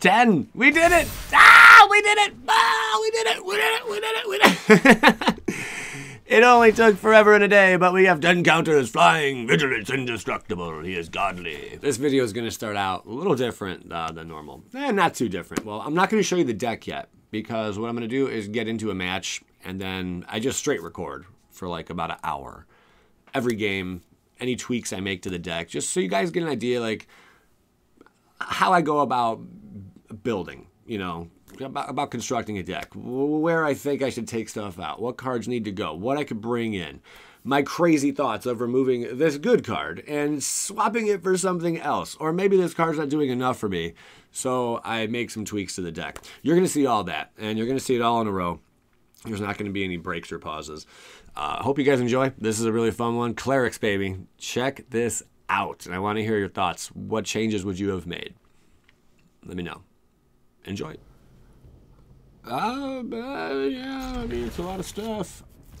10. We did it. Ah, we did it. Ah, we did it. We did it. We did it. We did it. it only took forever and a day, but we have 10 counters. Flying, vigilance, indestructible. He is godly. This video is going to start out a little different uh, than normal. Eh, not too different. Well, I'm not going to show you the deck yet because what I'm going to do is get into a match and then I just straight record for like about an hour. Every game, any tweaks I make to the deck, just so you guys get an idea like how I go about building, you know, about, about constructing a deck, where I think I should take stuff out, what cards need to go, what I could bring in, my crazy thoughts of removing this good card and swapping it for something else. Or maybe this card's not doing enough for me, so I make some tweaks to the deck. You're going to see all that, and you're going to see it all in a row. There's not going to be any breaks or pauses. Uh, hope you guys enjoy. This is a really fun one. Clerics, baby. Check this out. And I want to hear your thoughts. What changes would you have made? Let me know. Enjoy. Uh, uh yeah, I mean, it's a lot of stuff.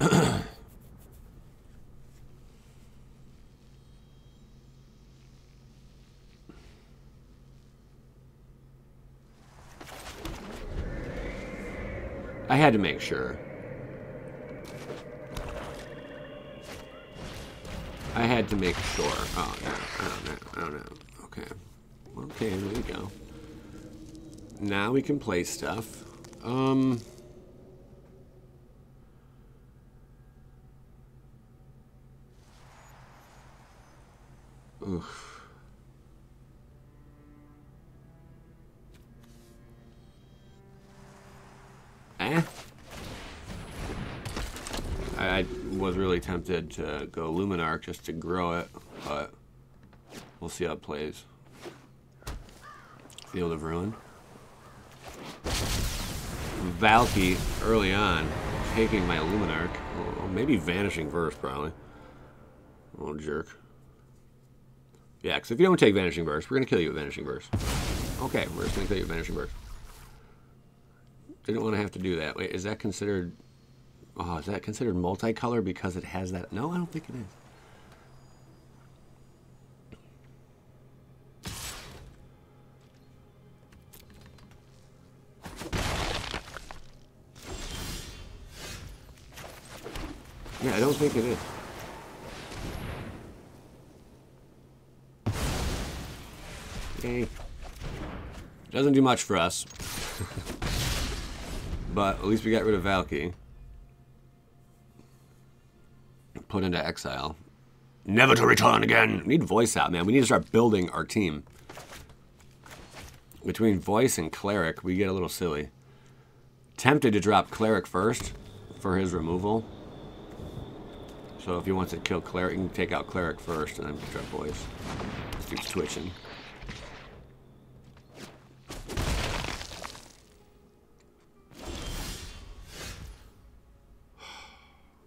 I had to make sure. I had to make sure. Oh, no, I don't know. I don't know. Okay. Okay, there we go. Now we can play stuff. Um... Oof. Eh? I, I was really tempted to go Luminarch just to grow it, but we'll see how it plays. Field of Ruin. Valki early on, taking my Luminarch. Well, maybe Vanishing Verse, probably. Little jerk. Yeah, because if you don't take Vanishing Verse, we're going to kill you with Vanishing Verse. Okay, we're just going to kill you with Vanishing Verse. Didn't want to have to do that. Wait, is that considered... Oh, is that considered multicolor because it has that? No, I don't think it is. Don't think it is. Okay. Doesn't do much for us. but at least we got rid of Valki. Put into exile. Never to return again. We need voice out, man. We need to start building our team. Between voice and cleric, we get a little silly. Tempted to drop cleric first for his removal. So if he wants to kill cleric, you can take out cleric first and then drop voice. Keeps twitching.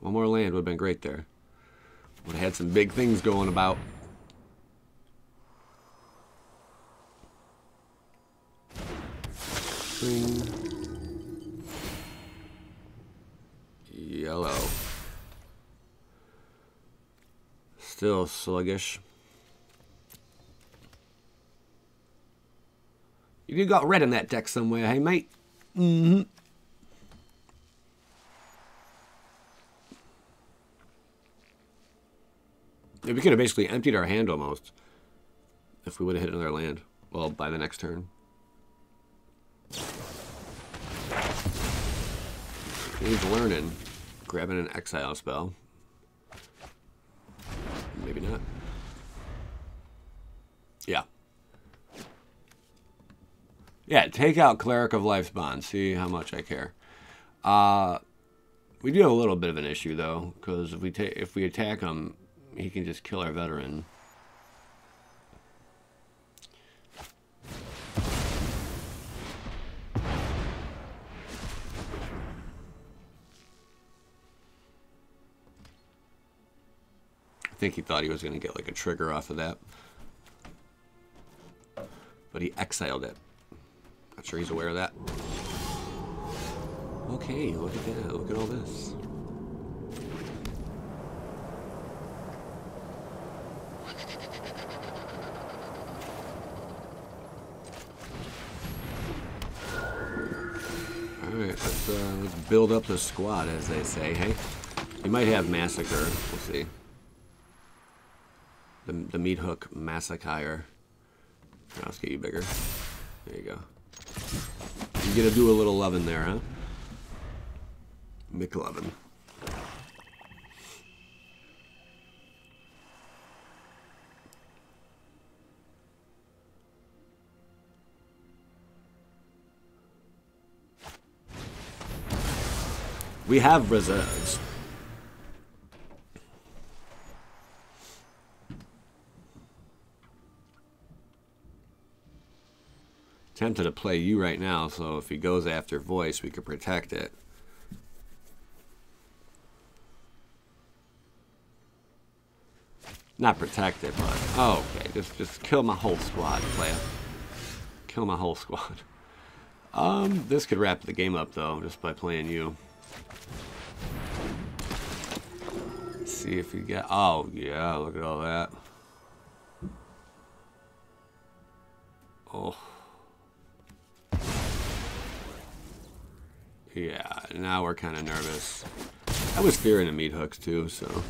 One more land would have been great there. Would have had some big things going about. Green. Yellow. Still sluggish. You got red in that deck somewhere, hey mate? Mm-hmm. We could have basically emptied our hand almost if we would have hit another land. Well, by the next turn. He's learning. Grabbing an exile spell. Maybe not. Yeah. Yeah, take out Cleric of Life's Bond. See how much I care. Uh, we do have a little bit of an issue though, because if we if we attack him, he can just kill our veteran. I think he thought he was going to get like a trigger off of that. But he exiled it. Not sure he's aware of that. Okay, look at that. Look at all this. let's uh, let's build up the squad, as they say. Hey, you might have massacre. We'll see. The the Meathook Massacre. Let's get you bigger. There you go. You gotta do a little loving there, huh? McLovin. We have reserves. Tempted to play you right now, so if he goes after voice, we could protect it. Not protect it, but oh, okay. Just just kill my whole squad, player. Kill my whole squad. Um, this could wrap the game up though, just by playing you. Let's see if we get. Oh yeah, look at all that. Oh. Yeah, now we're kind of nervous. I was fearing the meat hooks too, so.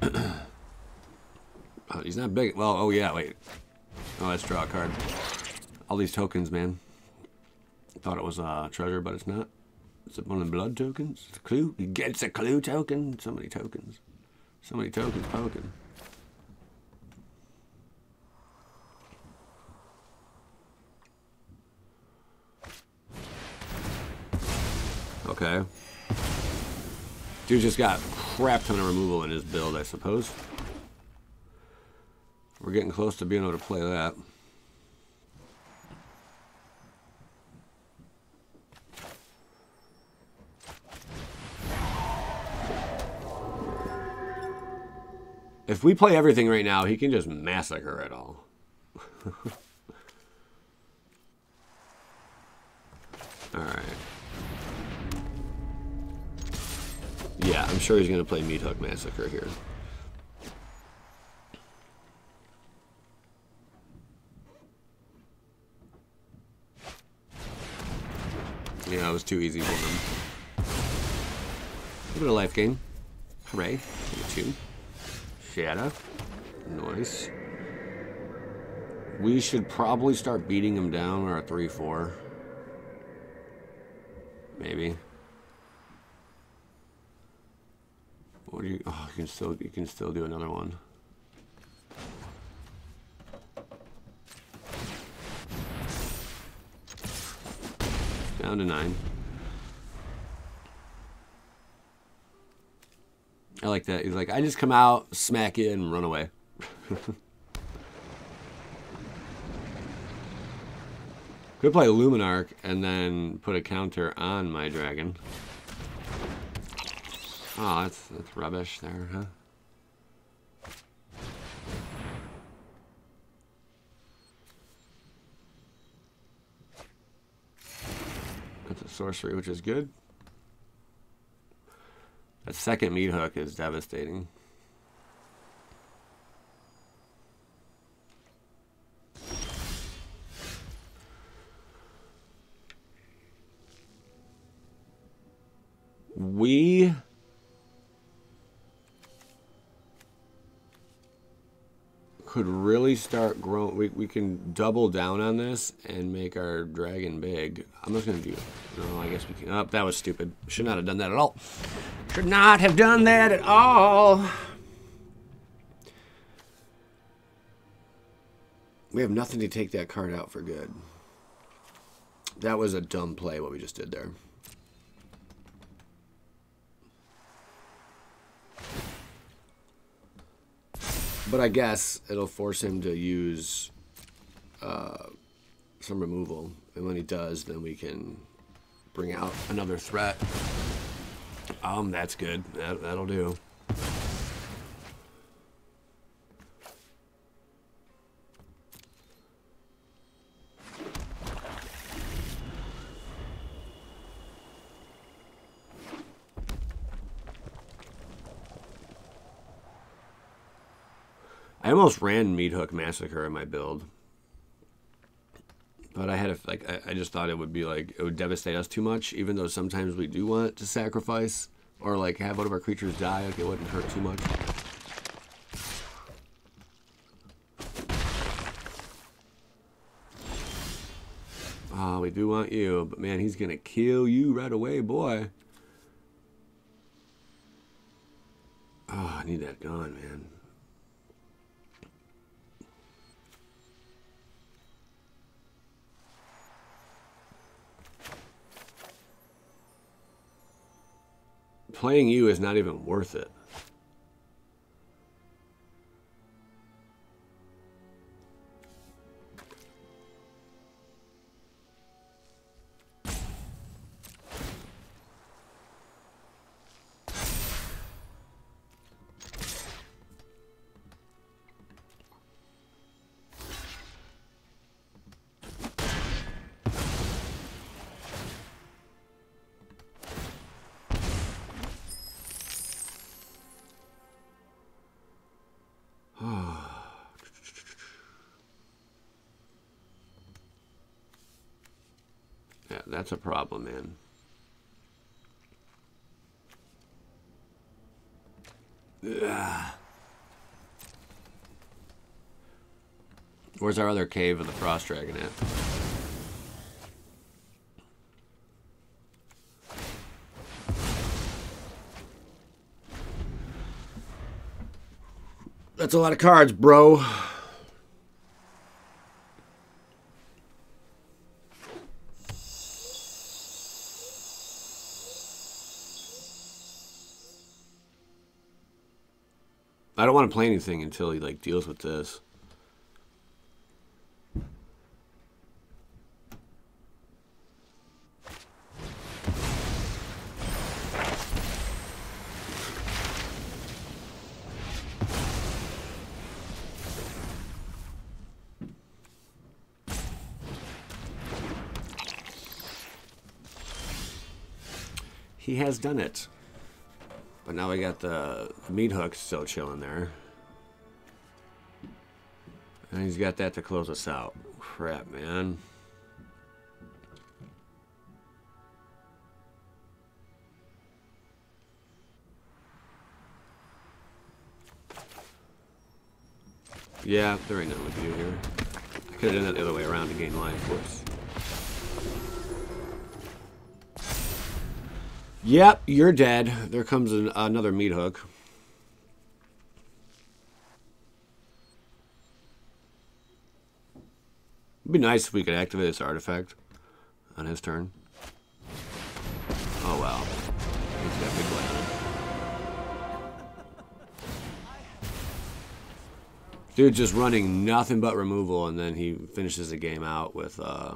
oh, he's not big. Well, oh yeah, wait. Oh, let's draw a card. All these tokens, man. Thought it was a treasure, but it's not. It's one of the blood tokens. It's a clue. He gets a clue token. So many tokens. So many tokens poking. Okay. Dude just got crap ton of removal in his build, I suppose. We're getting close to being able to play that. If we play everything right now, he can just massacre it all. sure he's going to play Meathook Massacre here. Yeah, it was too easy for him. A bit of life gain. Hooray. Two. Shadow. Nice. We should probably start beating him down. We're at 3-4. Maybe. What do you? Oh, you can still you can still do another one. Down to nine. I like that. He's like, I just come out, smack it, and run away. Could play Luminarch and then put a counter on my dragon. Oh, that's, that's rubbish there, huh? That's a sorcery, which is good. That second meat hook is devastating. Really start growing. We, we can double down on this and make our dragon big. I'm just going to do No, I guess we can. Oh, that was stupid. Should not have done that at all. Should not have done that at all. We have nothing to take that card out for good. That was a dumb play, what we just did there. But I guess it'll force him to use uh, some removal. And when he does, then we can bring out another threat. Um, that's good. That, that'll do. I almost ran Meathook Massacre in my build. But I had a like I, I just thought it would be like it would devastate us too much, even though sometimes we do want to sacrifice or like have one of our creatures die, like it wouldn't hurt too much. Oh, we do want you, but man, he's gonna kill you right away, boy. Oh, I need that gun, man. Playing you is not even worth it. That's a problem, man. Ugh. Where's our other cave of the frost dragon at? That's a lot of cards, bro. To play anything until he like deals with this. He has done it. But now we got the meat hook still chilling there. And he's got that to close us out. Crap, man. Yeah, there ain't nothing we do here. I could have done that the other way around to gain life. Whoops. Yep, you're dead. There comes an, another meat hook. It'd be nice if we could activate this artifact on his turn. Oh wow. He's got big. Dude just running nothing but removal and then he finishes the game out with uh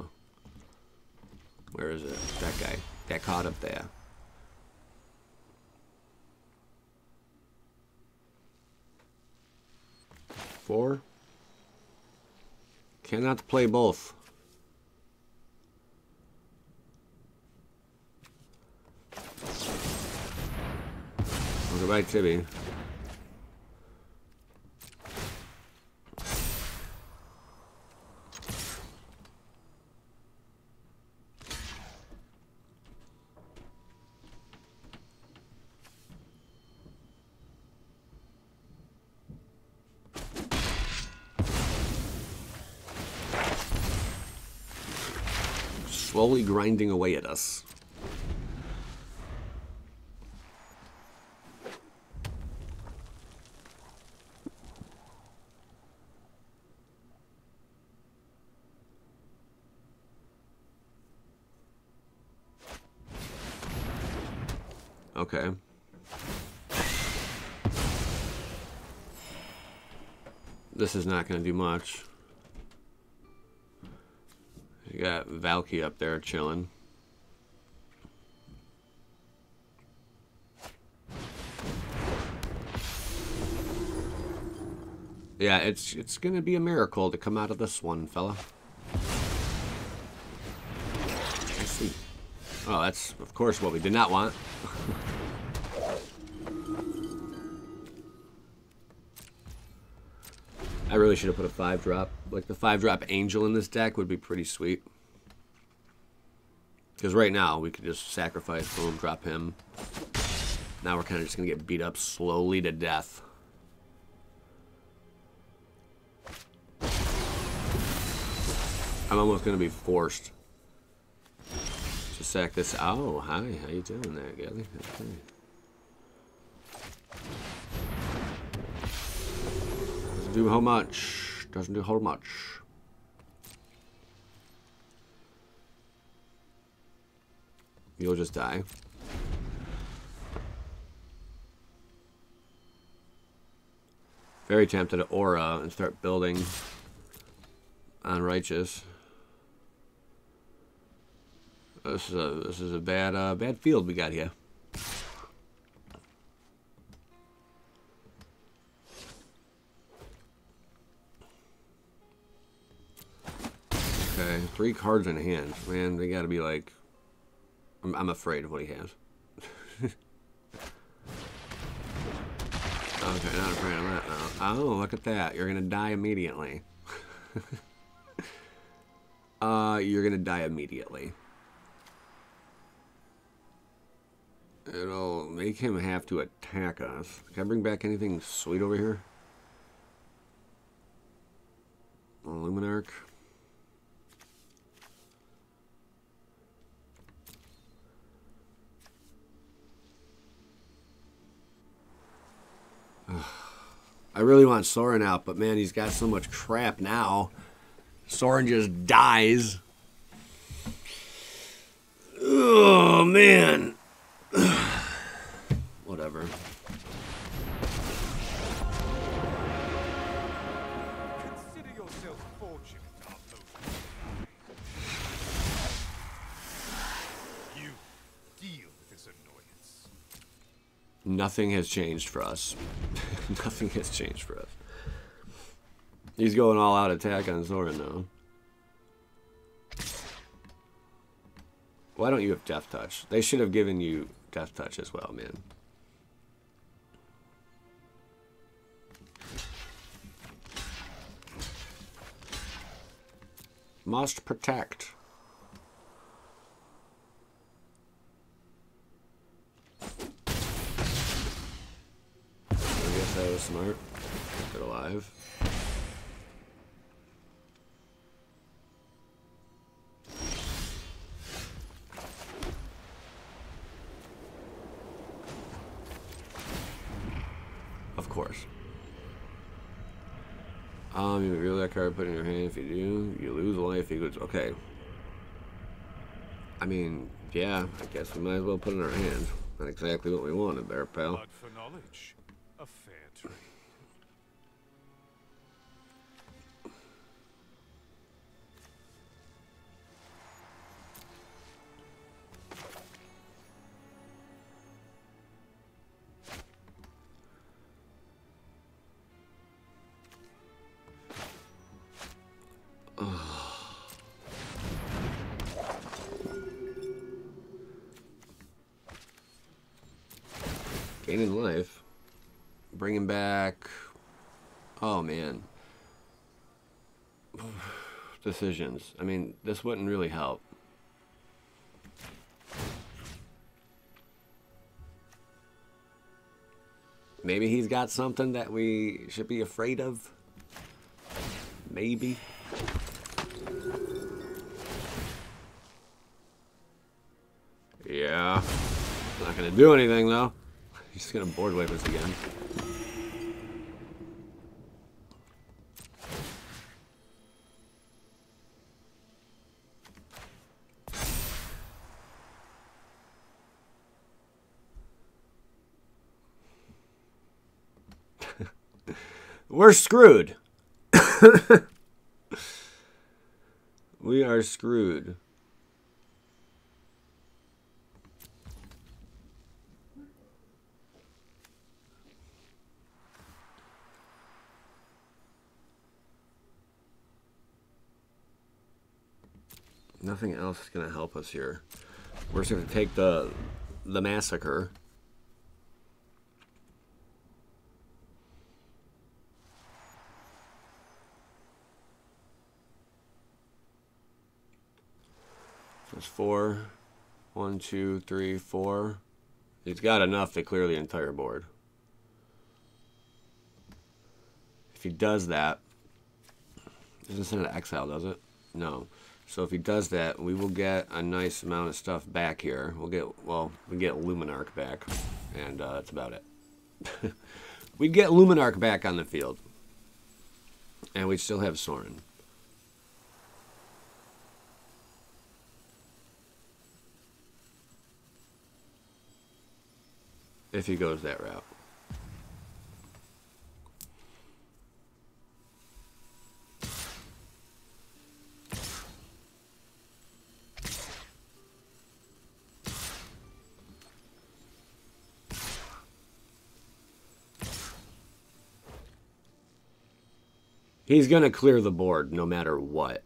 where is it? That guy. Got caught up there. Four. Cannot play both. Goodbye, Tibby. slowly grinding away at us. Okay. This is not going to do much. Got Valky up there chilling. Yeah, it's it's gonna be a miracle to come out of this one, fella. I see. Oh, that's of course what we did not want. I really should have put a five drop. Like the five drop angel in this deck would be pretty sweet. Because right now, we could just sacrifice, boom, drop him. Now we're kind of just going to get beat up slowly to death. I'm almost going to be forced to sack this. Oh, hi. How you doing there, Gilly? Okay. Doesn't do how much. Doesn't do how much. You'll just die. Very tempted to Orah and start building on righteous. This is a this is a bad uh, bad field we got here. Okay, three cards in hand. Man, they got to be like. I'm, I'm afraid of what he has. okay, not afraid of that now. Oh, look at that. You're gonna die immediately. uh, you're gonna die immediately. It'll make him have to attack us. Can I bring back anything sweet over here? Luminarch. I really want Sorin out, but man, he's got so much crap now. Sorin just dies. Oh, man. Whatever. Nothing has changed for us. Nothing has changed for us. He's going all out attack on Sorin now. Why don't you have Deathtouch? They should have given you Deathtouch as well, man. Must protect. I was smart. It alive. Of course. Um, you reveal that card, put it in your hand. If you do, you lose life equals. Okay. I mean, yeah, I guess we might as well put it in our hand. Not exactly what we wanted there, pal. Blood for knowledge. A fair trade. Gaining life. Bringing back. Oh, man. Decisions. I mean, this wouldn't really help. Maybe he's got something that we should be afraid of. Maybe. Yeah. Not gonna do anything though. He's gonna board wipe us again. We're screwed. we are screwed. Nothing else is gonna help us here. We're just gonna take the the massacre. That's four. One, two, three, four. He's got enough to clear the entire board. If he does that, doesn't send an exile, does it? No. So if he does that, we will get a nice amount of stuff back here. We'll get, well, we get Luminarch back, and uh, that's about it. we'd get Luminarch back on the field, and we'd still have Sorin. If he goes that route. He's going to clear the board no matter what.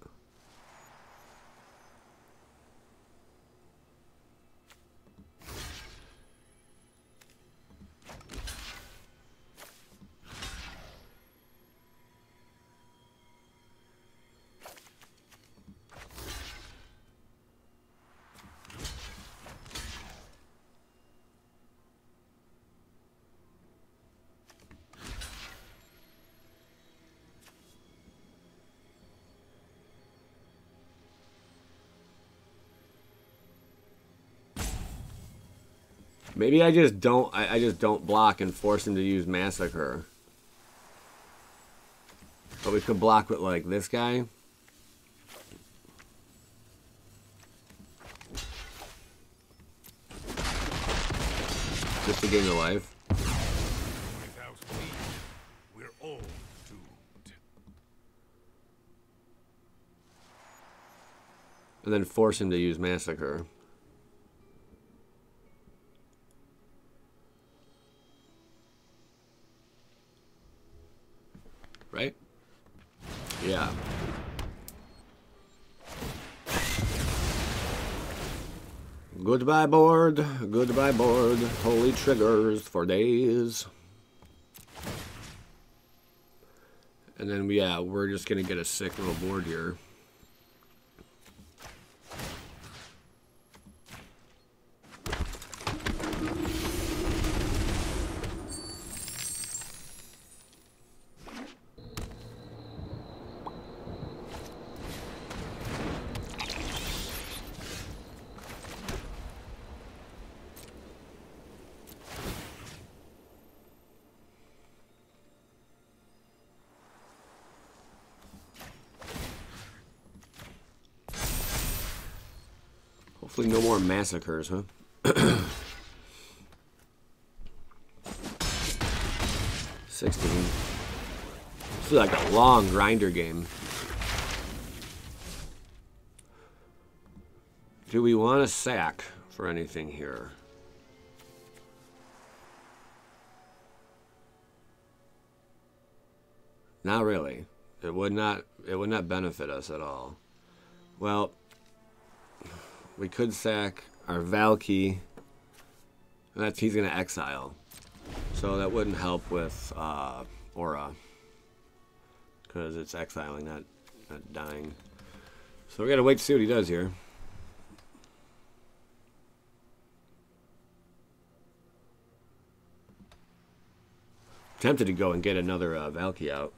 Maybe I just don't. I, I just don't block and force him to use massacre. But we could block with like this guy. Just to gain the life. And then force him to use massacre. Right? Yeah. Goodbye board, goodbye board, holy triggers for days. And then, yeah, we're just gonna get a sick little board here. Hopefully no more massacres, huh? Sixteen. This is like a long grinder game. Do we want a sack for anything here? Not really. It would not. It would not benefit us at all. Well, we could sack our Valky. And that's he's gonna exile. So that wouldn't help with uh, Orah. Because it's exiling, not not dying. So we gotta wait to see what he does here. Tempted to go and get another uh, Valky out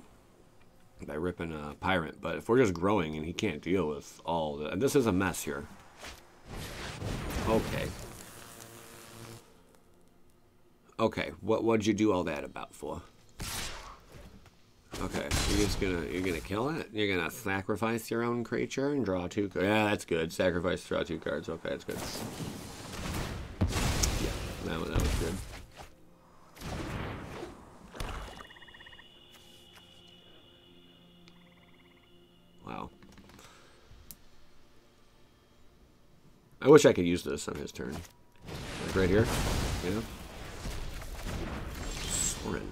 by ripping a Pirate, but if we're just growing and he can't deal with all the... And this is a mess here. Okay. Okay, what what'd you do all that about for? Okay, you're just gonna you're gonna kill it. You're gonna sacrifice your own creature and draw two. Yeah, that's good. Sacrifice, draw two cards. Okay, that's good. Yeah, that was, that was good. Wow. I wish I could use this on his turn. Like right here. Yeah. Sorin.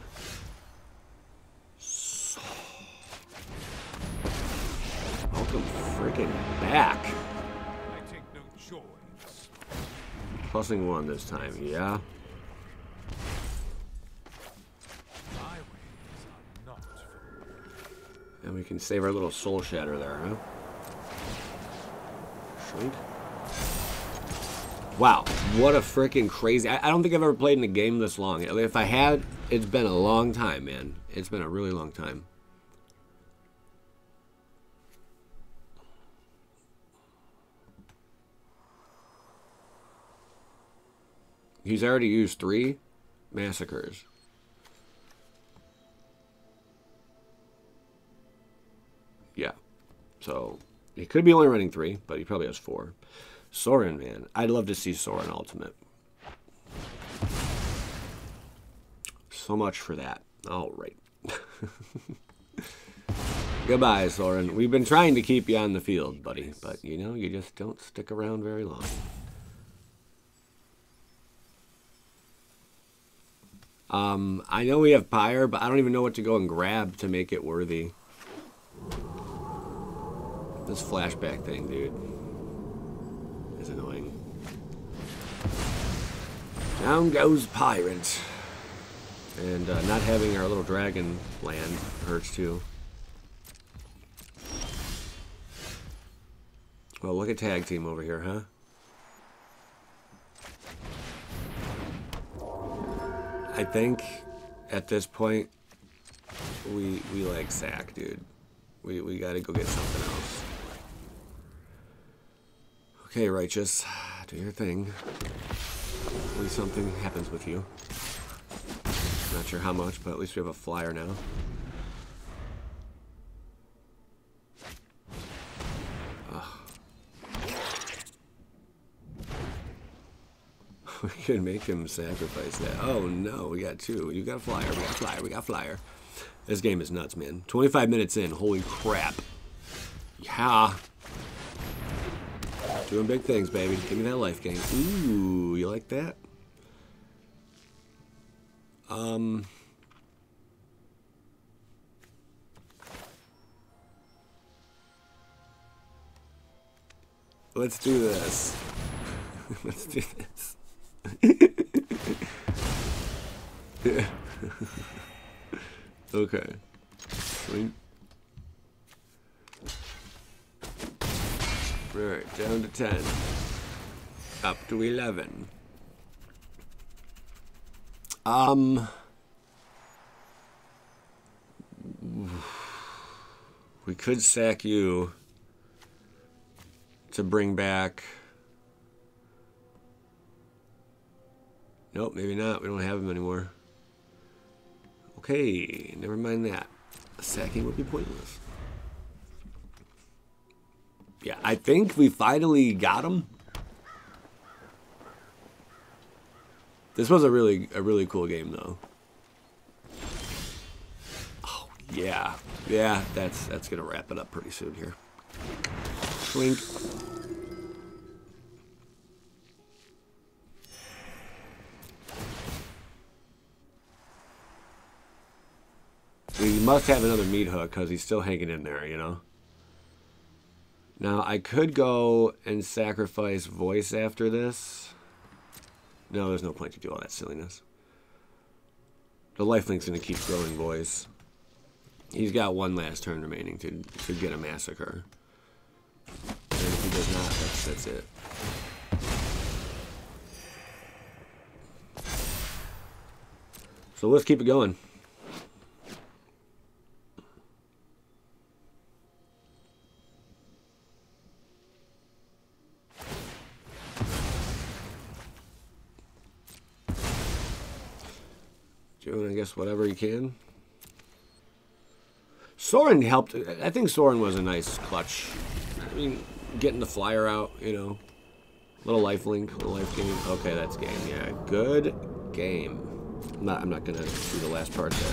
So- Welcome freaking back. I take no. Plusing one this time, yeah. My ways are not for And we can save our little soul shatter there, huh? Sweet. Wow, what a freaking crazy! I, I don't think I've ever played in a game this long. If I had, it's been a long time, man. It's been a really long time. He's already used three massacres. Yeah. So he could be only running three, but he probably has four. Sorin, man. I'd love to see Sorin Ultimate. So much for that. All right. Goodbye, Sorin. We've been trying to keep you on the field, buddy, but you know, you just don't stick around very long. Um, I know we have Pyre, but I don't even know what to go and grab to make it worthy. This flashback thing, dude, annoying. Down goes Pirate. And uh, not having our little dragon land hurts too. Well, look at tag team over here, huh? I think at this point we we like sack, dude. We we gotta go get something else. Okay, righteous, do your thing. Hopefully something happens with you. Not sure how much, but at least we have a flyer now. we could make him sacrifice that. Oh no, we got two. You got a flyer, we got flyer, we got flyer. This game is nuts, man. 25 minutes in, holy crap. Yeah. Doing big things, baby. Give me that life gain. Ooh, you like that? Um... Let's do this. Let's do this yeah. okay. Swing. Alright, down to 10. Up to 11. Um... We could sack you to bring back... Nope, maybe not. We don't have him anymore. Okay, never mind that. Sacking would be pointless. Yeah, I think we finally got him. This was a really a really cool game though. Oh yeah. Yeah, that's that's gonna wrap it up pretty soon here. Swing. He must have another meat hook because he's still hanging in there, you know? Now, I could go and sacrifice voice after this. No, there's no point to do all that silliness. The lifelink's going to keep growing voice. He's got one last turn remaining to, to get a massacre. And if he does not, that's, that's it. So let's keep it going. Doing, I guess, whatever he can. Sorin helped. I think Sorin was a nice clutch. I mean, getting the flyer out, you know. Little lifelink, little life game. Okay, that's game. Yeah, good game. I'm not, I'm not going to do the last part there.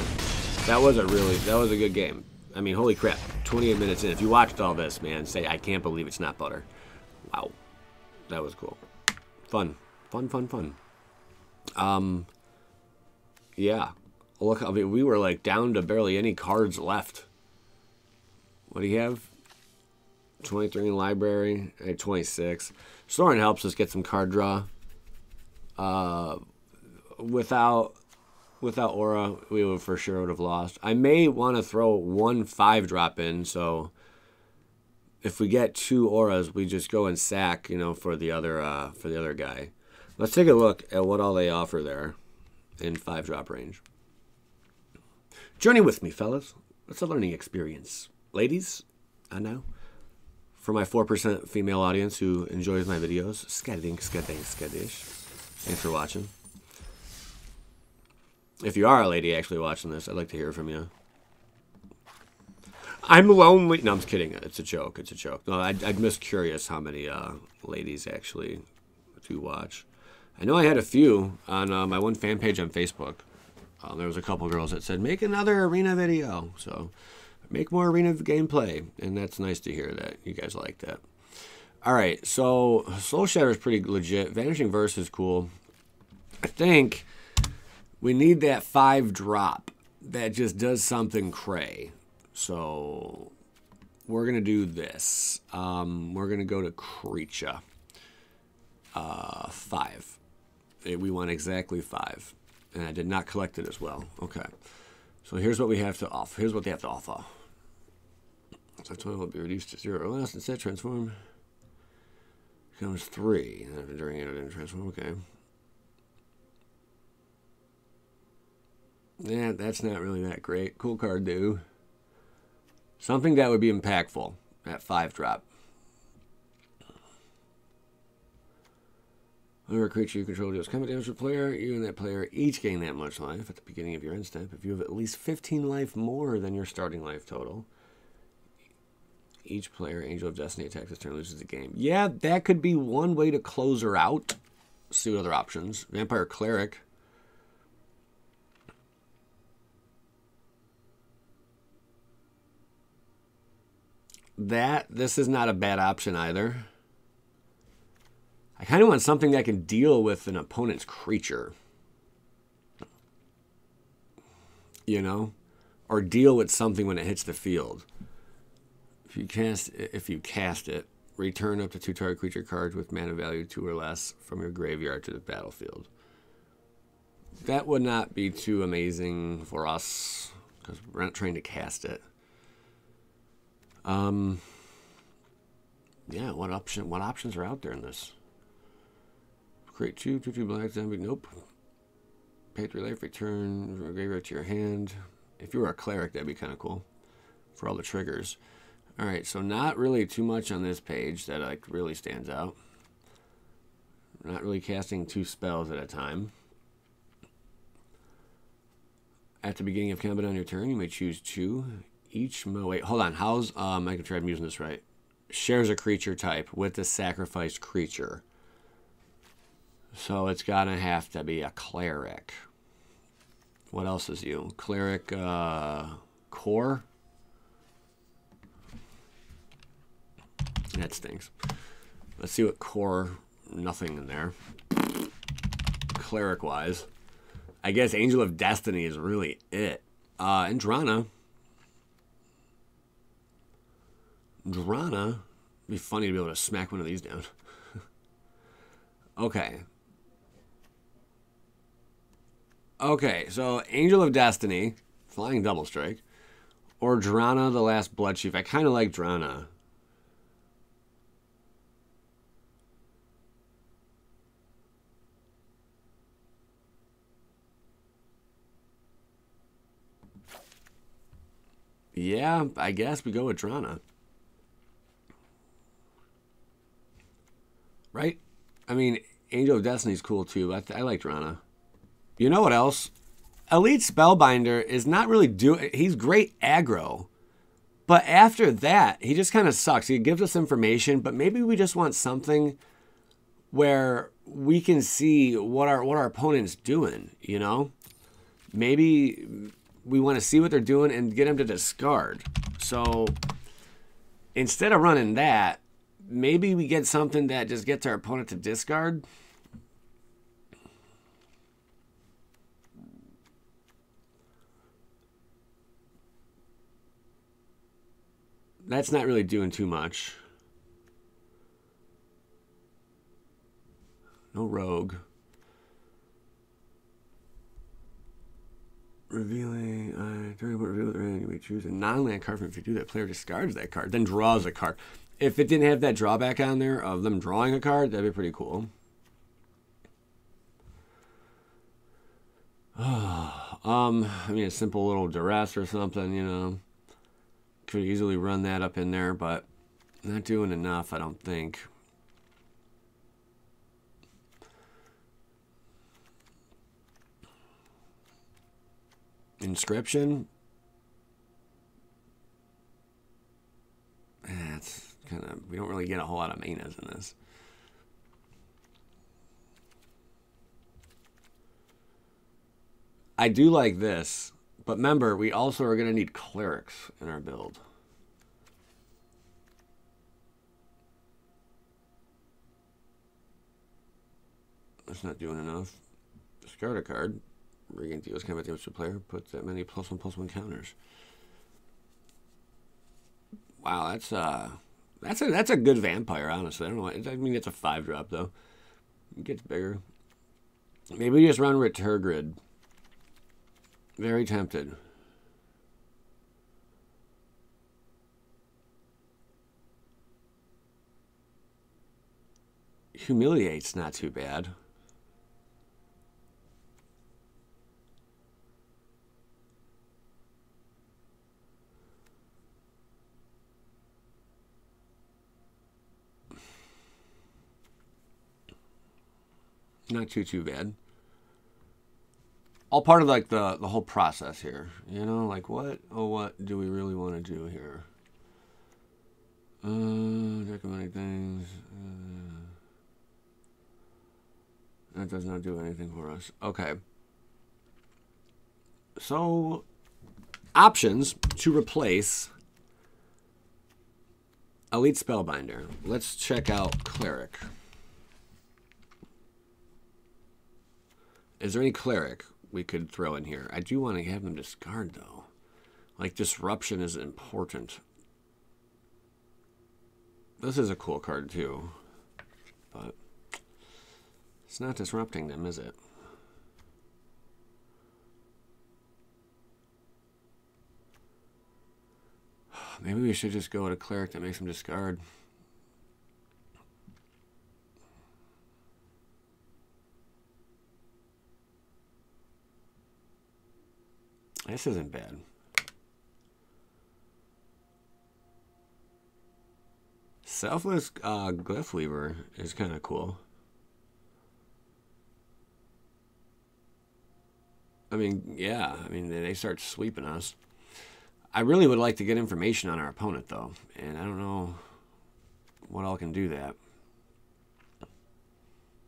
That was a really, that was a good game. I mean, holy crap. 28 minutes in. If you watched all this, man, say, I can't believe it's not butter. Wow. That was cool. Fun. Fun, fun, fun. Um, yeah. Look, I mean, we were like down to barely any cards left. What do you have? 23 in library. At 26. Sorin helps us get some card draw. Uh, without without Orah, we would for sure would have lost. I may want to throw one five drop in, so if we get two Orahs, we just go and sack, you know, for the other uh, for the other guy. Let's take a look at what all they offer there in five drop range. Journey with me, fellas. It's a learning experience. Ladies, I know. For my 4% female audience who enjoys my videos, skedding, skedding, skedish. Thanks for watching. If you are a lady actually watching this, I'd like to hear from you. I'm lonely. No, I'm just kidding. It's a joke. It's a joke. No, I, I'm just curious how many uh, ladies actually do watch. I know I had a few on uh, my one fan page on Facebook. Um, there was a couple girls that said, make another arena video. So make more arena gameplay. And that's nice to hear that you guys like that. All right, so Soul Shatter is pretty legit. Vanishing Verse is cool. I think we need that five drop that just does something cray. So we're going to do this. Um, we're going to go to Creature. Uh, five. Eh, we want exactly five. And I did not collect it as well. Okay. So here's what we have to offer. Here's what they have to offer. So 20 will be reduced to zero or less. Instead, transform becomes three. During it, didn't transform. Okay. Yeah, that's not really that great. Cool card, do. Something that would be impactful at five drop. Whenever a creature you control deals combat damage to a player, you and that player each gain that much life at the beginning of your end step. If you have at least 15 life more than your starting life total, each player, Angel of Destiny, attacks this turn loses the game. Yeah, that could be one way to close her out. See what other options. Vampire Cleric. That, this is not a bad option either. I kind of want something that can deal with an opponent's creature. You know? Or deal with something when it hits the field. If you cast if you cast it, return up to two target creature cards with mana value two or less from your graveyard to the battlefield. That would not be too amazing for us because we're not trying to cast it. Um, yeah, what option? What options are out there in this? Create two, two, two black zombie. Nope. Pay three life, return graveyard to your hand. If you were a cleric, that'd be kind of cool for all the triggers. All right, so not really too much on this page that like really stands out. Not really casting two spells at a time. At the beginning of combat on your turn, you may choose two. Each mo wait, hold on. How's um I can try I'm using this right. Shares a creature type with the sacrificed creature. So it's gonna have to be a cleric. What else is you? Cleric uh core? That stinks. Let's see what core nothing in there. Cleric wise. I guess Angel of Destiny is really it. Uh Andrana. Drana. Be funny to be able to smack one of these down. okay. Okay, so Angel of Destiny, Flying Double Strike, or Drana the Last Bloodchief. I kind of like Drana. Yeah, I guess we go with Drana. Right? I mean, Angel of Destiny's cool too. I, I like Drana. You know what else? Elite Spellbinder is not really doing. He's great aggro, but after that, he just kind of sucks. He gives us information, but maybe we just want something where we can see what our what our opponent's doing. You know, maybe we want to see what they're doing and get them to discard. So instead of running that, maybe we get something that just gets our opponent to discard. That's not really doing too much. No rogue. Revealing, uh, during what reveal the may choose a non-land card. If you do that, player discards that card, then draws a card. If it didn't have that drawback on there of them drawing a card, that'd be pretty cool. um, I mean, a simple little duress or something, you know. Could easily run that up in there, but not doing enough, I don't think. Inscription. That's kind of, we don't really get a whole lot of manas in this. I do like this, but remember, we also are going to need clerics in our build. That's not doing enough. Discard a card. Regain deals combat damage to player. Put that many plus one plus one counters. Wow, that's uh that's a that's a good vampire, honestly. I don't know. I mean it's a five drop though. It gets bigger. Maybe we just run with Tergrid. Very tempted. Humiliate's not too bad. Not too too bad. All part of like the the whole process here, you know, like what oh what do we really want to do here? Uh, recommending things. Uh, that does not do anything for us. Okay. So, options to replace Elite Spellbinder. Let's check out Cleric. Is there any cleric we could throw in here? I do want to have them discard, though. Like, disruption is important. This is a cool card, too. But it's not disrupting them, is it? Maybe we should just go to cleric that makes them discard. This isn't bad. Selfless uh, Glyphweaver is kind of cool. I mean, yeah, I mean, they start sweeping us. I really would like to get information on our opponent, though, and I don't know what all can do that.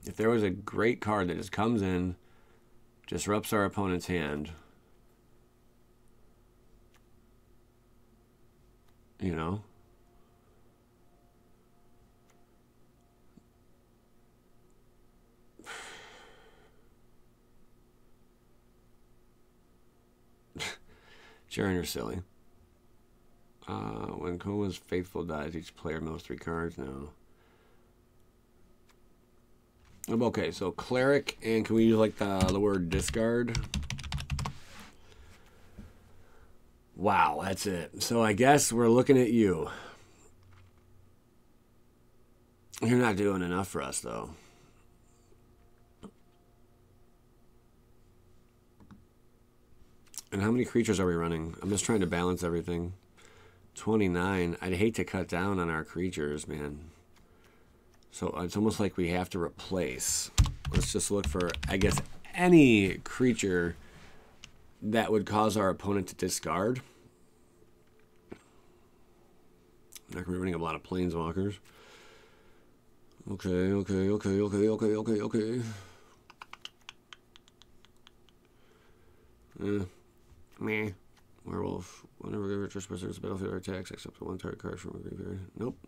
If there was a great card that just comes in, disrupts our opponent's hand, you know? Sharon, you're silly. Uh, when Koma's faithful dies, each player mills three cards. No. Okay, so cleric, and can we use like the, the word discard? Wow, that's it. So I guess we're looking at you. You're not doing enough for us, though. And how many creatures are we running? I'm just trying to balance everything. 29. I'd hate to cut down on our creatures, man. So it's almost like we have to replace. Let's just look for, I guess, any creature that would cause our opponent to discard. Not gonna be running a lot of planeswalkers. Okay, okay, okay, okay, okay, okay, okay. Eh, meh. Werewolf. Whenever give a specific battlefield or attacks, except one target card from a graveyard. Nope.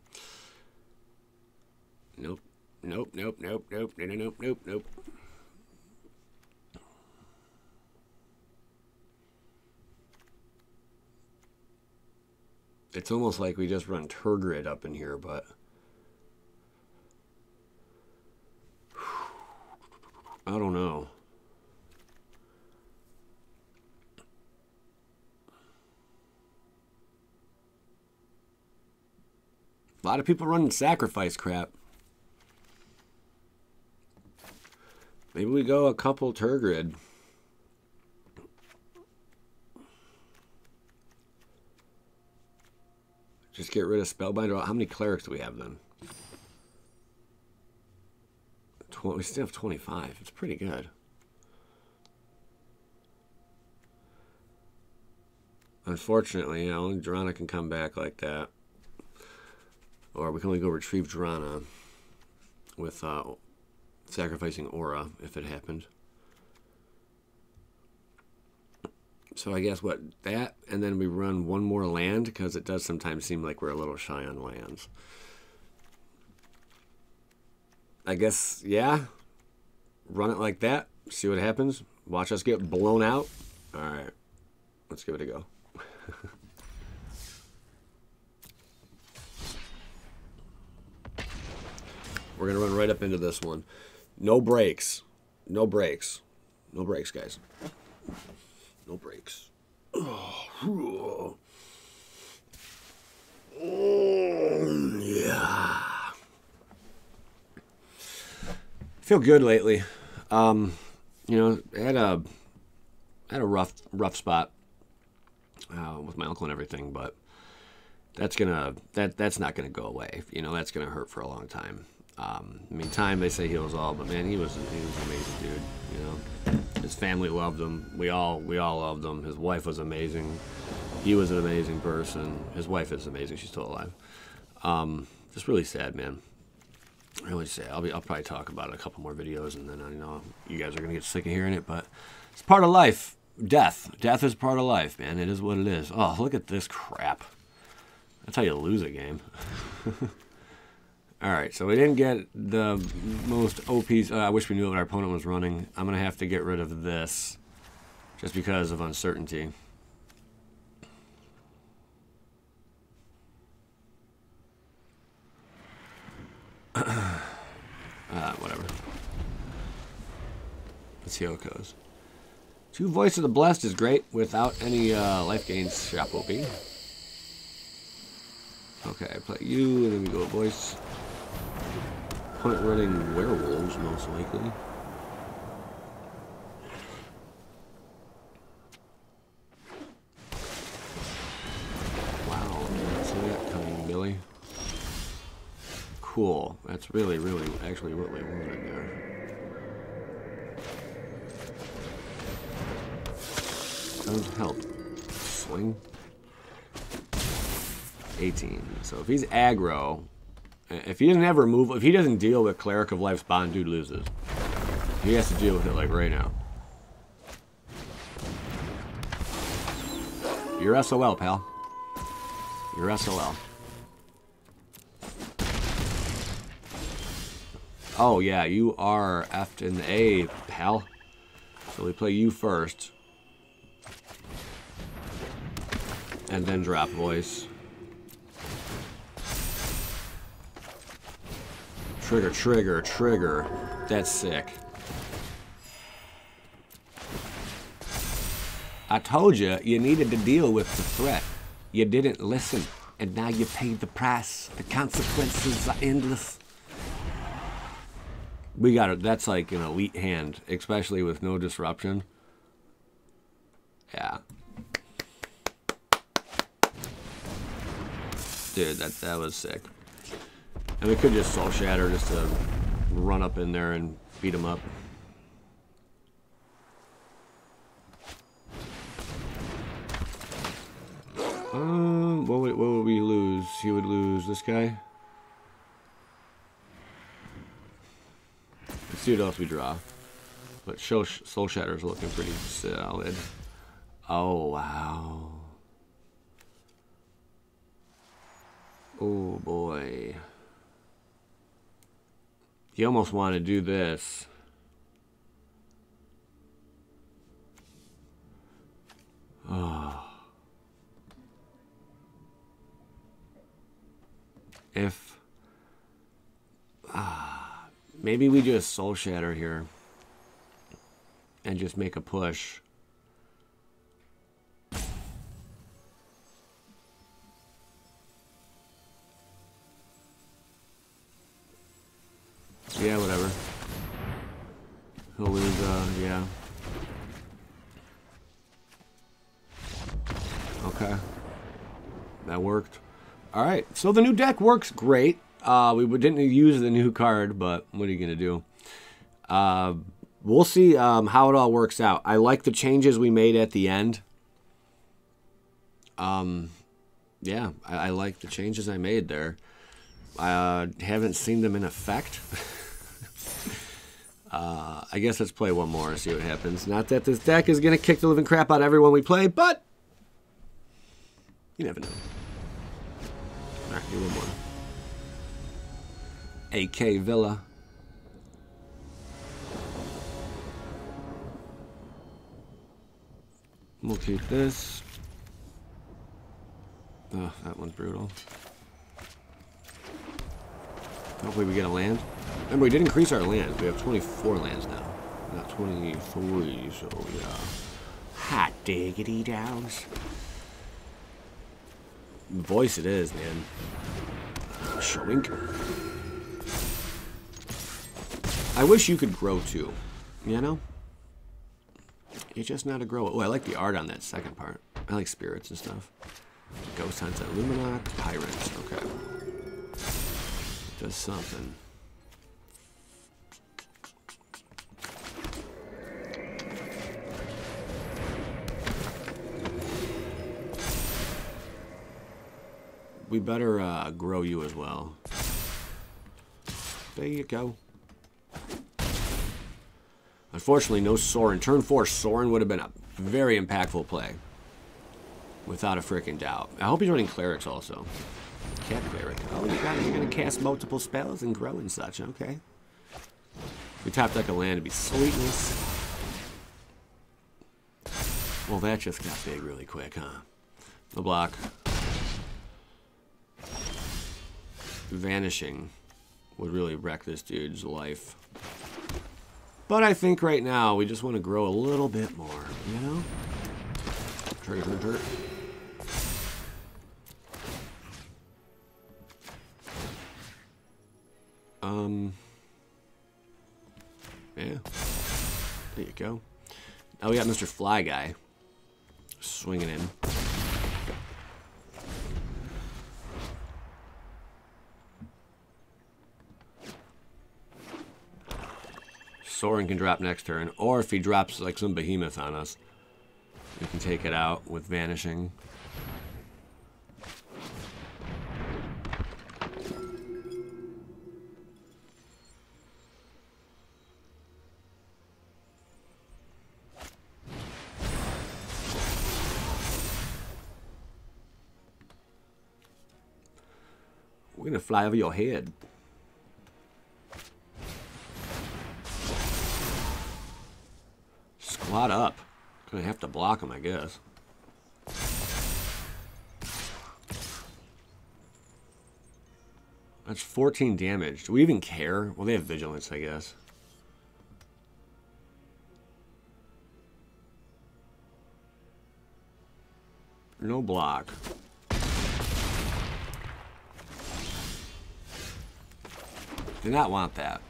Nope. Nope, nope, nope, nope, nope, nope, nope, nope. It's almost like we just run Tergrid up in here, but... I don't know. A lot of people running sacrifice crap. Maybe we go a couple Tergrid. Just get rid of Spellbinder. How many clerics do we have then? Tw- we still have 25. It's pretty good. Unfortunately, you know, only Drana can come back like that. Or we can only go retrieve Drana with uh, sacrificing Orah if it happened. So I guess what that, and then we run one more land because it does sometimes seem like we're a little shy on lands. I guess yeah. Run it like that. See what happens. Watch us get blown out. All right, let's give it a go. We're gonna run right up into this one. No breaks. No breaks. No breaks, guys. No breaks. Oh, yeah. Feel good lately. Um, you know, I had a had a rough rough spot uh, with my uncle and everything, but that's gonna that that's not gonna go away. You know, that's gonna hurt for a long time. Um, I mean, time they say heals all, but man, he was he was an amazing dude. You know, his family loved him. We all we all loved him. His wife was amazing. He was an amazing person. His wife is amazing. She's still alive. Um, just really sad, man. Really sad. I'll be I'll probably talk about it a couple more videos, and then I know you guys are gonna get sick of hearing it, but it's part of life. Death. Death is part of life, man. It is what it is. Oh, look at this crap. That's how you lose a game. All right, so we didn't get the most OPs. Uh, I wish we knew what our opponent was running. I'm going to have to get rid of this just because of uncertainty. uh, whatever. Let's see how it goes. Two Voice of the Blessed is great without any uh, life gains shop OP. Okay, I play you, and then we go Voice. Opponent running werewolves, most likely. Wow, see that coming, Billy. Cool. That's really, really, actually what we wanted there. Don't help. Swing. 18. So if he's aggro, if he doesn't have removal, if he doesn't deal with Cleric of Life's Bond, dude loses. He has to deal with it like right now. You're SOL, pal. You're SOL. Oh yeah, you are F'd in the A, pal. So we play you first. And then drop voice. Trigger, trigger, trigger. That's sick. I told you, you needed to deal with the threat. You didn't listen, and now you paid the price. The consequences are endless. We got it. That's like an elite hand, especially with no disruption. Yeah. Dude, that, that was sick. And we could just Soul Shatter just to run up in there and beat him up. Um, what would, what would we lose? He would lose this guy. Let's see what else we draw. But Soul, Soul Shatter is looking pretty solid. Oh, wow. Oh, boy. You almost want to do this. Oh. If ah, maybe we do a soul shatter here and just make a push. Yeah, whatever. He'll lose, uh, yeah. Okay. That worked. All right, so the new deck works great. Uh, we didn't use the new card, but what are you gonna do? Uh, we'll see um, how it all works out. I like the changes we made at the end. Um, yeah, I, I like the changes I made there. I uh, haven't seen them in effect. uh, I guess let's play one more and see what happens. Not that this deck is gonna kick the living crap out of everyone we play, but you never know. All right, do one more. AK Villa. We'll keep this. Oh, that one's brutal. Hopefully we get a land. Remember, we did increase our land. We have 24 lands now. Not 23, so yeah. Hot diggity dogs. Voice it is, man. Showink. I wish you could grow too. You know? You're just not a grower. Oh, I like the art on that second part. I like spirits and stuff. Ghost hunts at Luminoc. Pirates. Okay. Does something. We better uh, grow you as well. There you go. Unfortunately, no Sorin. Turn 4 Sorin would have been a very impactful play. Without a freaking doubt. I hope he's running Clerics also. Cat Cleric. Oh, you got, you're to cast multiple spells and grow and such. Okay. We top deck a land, it'd be sweetness. Well, that just got big really quick, huh? The block. Vanishing would really wreck this dude's life. But I think right now we just want to grow a little bit more, you know? Hurt, hurt, Um. Yeah. There you go. Now we got Mr. Fly Guy swinging in. Sorin can drop next turn, or if he drops like some behemoth on us, we can take it out with vanishing. Gonna fly over your head. Squat up. Gonna have to block him, I guess. That's 14 damage. Do we even care? Well, they have vigilance, I guess. No block. Did not want that.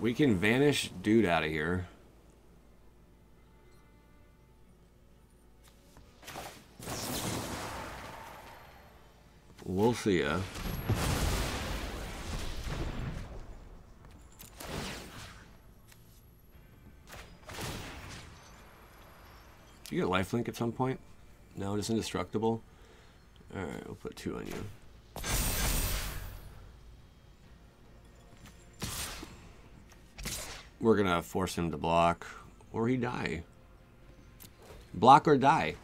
We can vanish dude out of here. We'll see ya. You get lifelink at some point? No, it's indestructible? Alright, we'll put two on you. We're gonna force him to block, or he die. Block or die.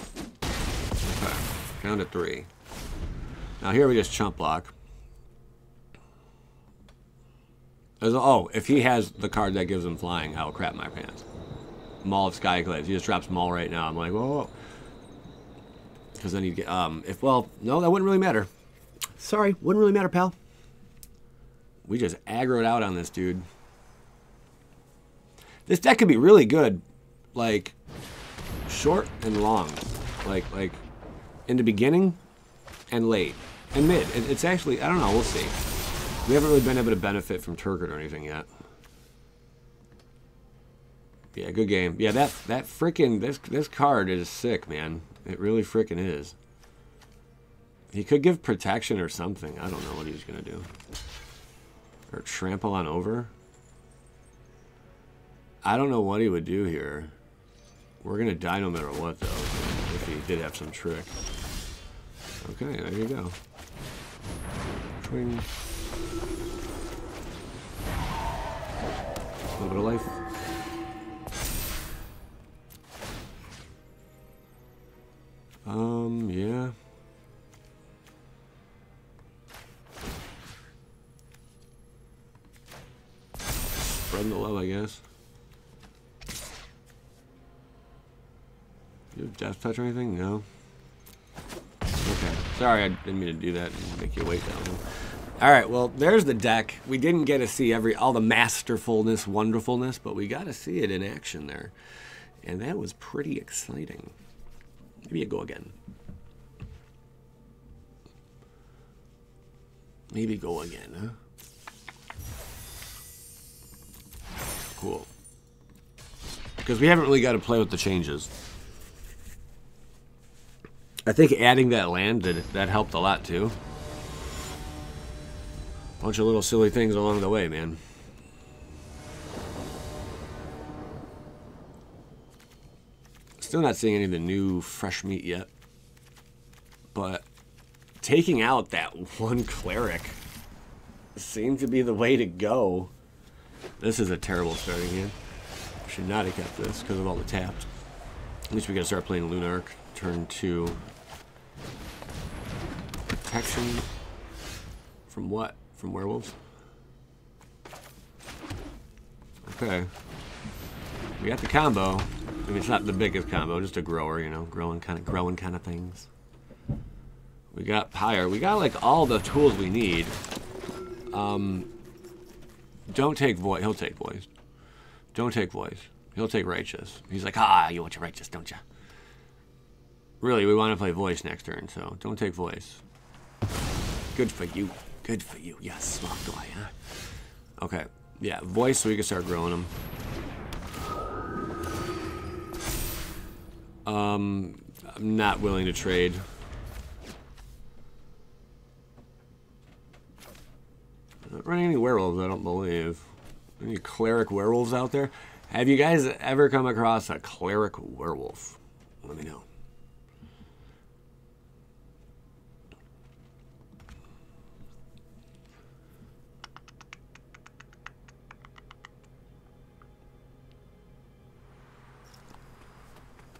Okay, count to three. Now here we just chump block. Oh, if he has the card that gives him flying, I will crap my pants. Maul of Skyclaves. He just drops Maul right now. I'm like, whoa. Because then he'd get, um, if, well, no, that wouldn't really matter. Sorry, wouldn't really matter, pal. We just aggroed out on this dude. This deck could be really good, like, short and long. Like, like, in the beginning and late. And mid. It, it's actually, I don't know, we'll see. We haven't really been able to benefit from Tergrid or anything yet. Yeah, good game. Yeah, that that freaking this this card is sick, man. It really freaking is. He could give protection or something. I don't know what he's gonna do. Or trample on over. I don't know what he would do here. We're gonna die no matter what, though. If he did have some trick. Okay, there you go. Swing. A little bit of life. Um, yeah. Spreading the love, I guess. You have deathtouch or anything? No. Okay. Sorry, I didn't mean to do that and make you wait that long. All right, well, there's the deck. We didn't get to see every all the masterfulness, wonderfulness, but we got to see it in action there. And that was pretty exciting. Maybe you go again. Maybe go again, huh? Cool. Because we haven't really got to play with the changes. I think adding that land did that helped a lot too. Bunch of little silly things along the way, man. Still not seeing any of the new fresh meat yet. But taking out that one cleric seemed to be the way to go. This is a terrible starting hand. Should not have kept this because of all the taps. At least we gotta start playing Lunarch. Turn two. Protection from what? From werewolves? Okay. We got the combo. I mean, it's not the biggest combo, just a grower, you know, growing kind of growing kind of things. We got Pyre. We got like all the tools we need. Um, don't take voice. He'll take voice. Don't take voice. He'll take righteous. He's like, ah, you want your righteous, don't you? Really, we want to play voice next turn, so don't take voice. Good for you. Good for you. Yes, smart boy, huh? Okay. Yeah, voice so we can start growing them. Um, I'm not willing to trade. Not running any werewolves, I don't believe. Any cleric werewolves out there? Have you guys ever come across a cleric werewolf? Let me know.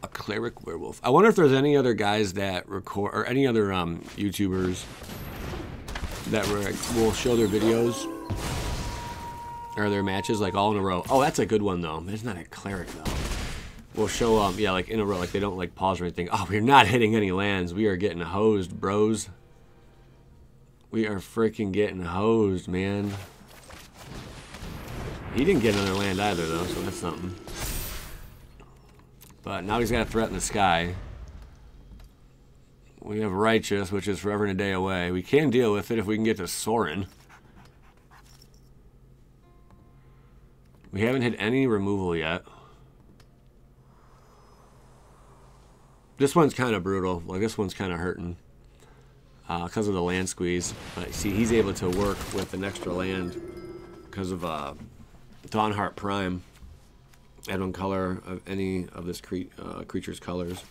A cleric werewolf. I wonder if there's any other guys that record or any other um, YouTubers that were, will show their videos or their matches like all in a row. Oh, that's a good one though. It's not a cleric though. We'll show um yeah like in a row like they don't like pause or anything. Oh, we're not hitting any lands. We are getting hosed, bros. We are freaking getting hosed, man. He didn't get another land either though, so that's something. But now he's got a threat in the sky. We have Righteous, which is forever and a day away. We can deal with it if we can get to Sorin. We haven't hit any removal yet. This one's kind of brutal. Like, this one's kind of hurting. Because uh, of the land squeeze. But see, he's able to work with an extra land because of uh, Dawnheart Prime. Add one color of any of this cre uh, creature's colors.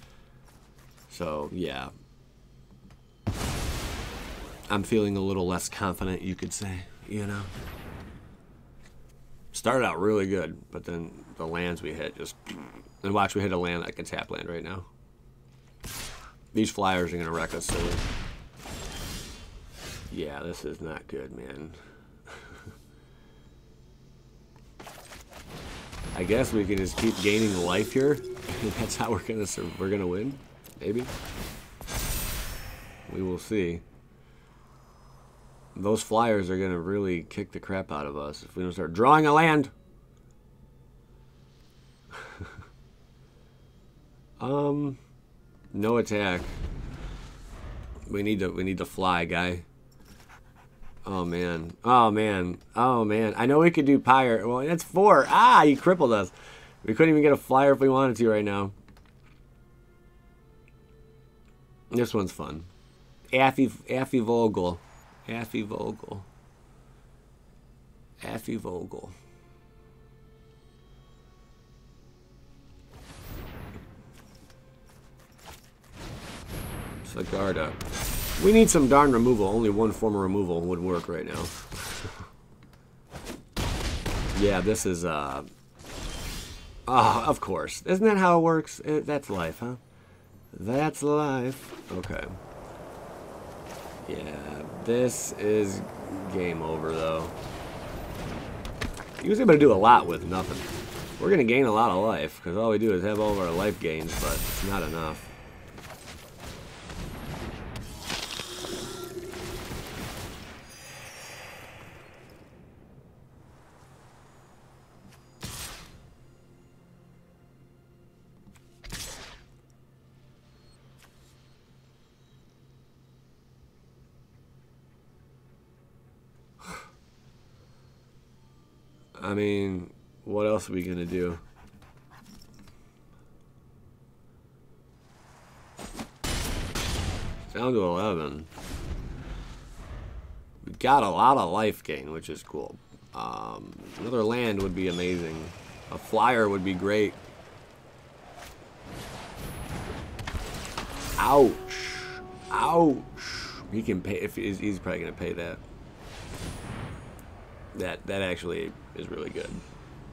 So, yeah. I'm feeling a little less confident, you could say, you know? Started out really good, but then the lands we hit just... And watch, we hit a land like a tap land right now. These flyers are going to wreck us. Yeah, this is not good, man. I guess we can just keep gaining life here. That's how we're gonna we're gonna win. Maybe. We will see. Those flyers are gonna really kick the crap out of us if we don't start drawing a land. um, no attack. We need to we need to fly, guy. Oh man. Oh man. Oh man. I know we could do pyre. Well, that's four. Ah, you crippled us. We couldn't even get a flyer if we wanted to right now. This one's fun. Affy, Affy Vogel. Affy Vogel. Affy Vogel. Sagarda. We need some darn removal. Only one form of removal would work right now. yeah, this is, uh... Ah, of course. Isn't that how it works? Eh, that's life, huh? That's life. Okay. Yeah, this is game over, though. He was able to do a lot with nothing. We're going to gain a lot of life, because all we do is have all of our life gains, but it's not enough. I mean, what else are we gonna do? Down to 11. We got a lot of life gain, which is cool. Um, another land would be amazing. A flyer would be great. Ouch. Ouch. He can pay, if he's, he's probably gonna pay that. That, that actually is really good.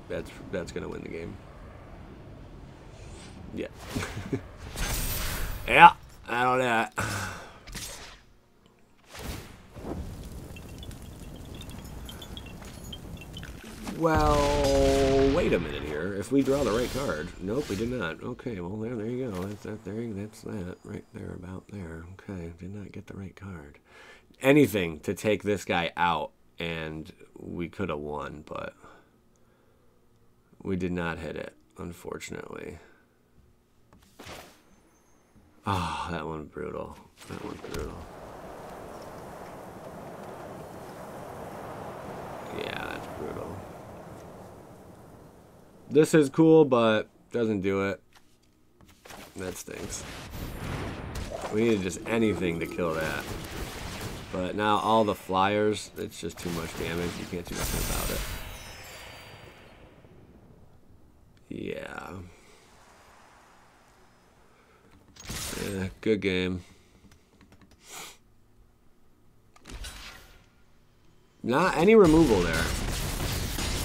That's that's gonna win the game. Yeah. yeah, I don't know. Well, wait a minute here. If we draw the right card, nope, we did not. Okay, well there, there you go. That's that. There, that's that right there, about there. Okay, did not get the right card. Anything to take this guy out, and we could have won, but. We did not hit it, unfortunately. Ah, oh, that one brutal. That one brutal. Yeah, that's brutal. This is cool, but doesn't do it. That stinks. We needed just anything to kill that. But now all the flyers, it's just too much damage. You can't do nothing about it. Yeah. Yeah, good game. Not any removal there.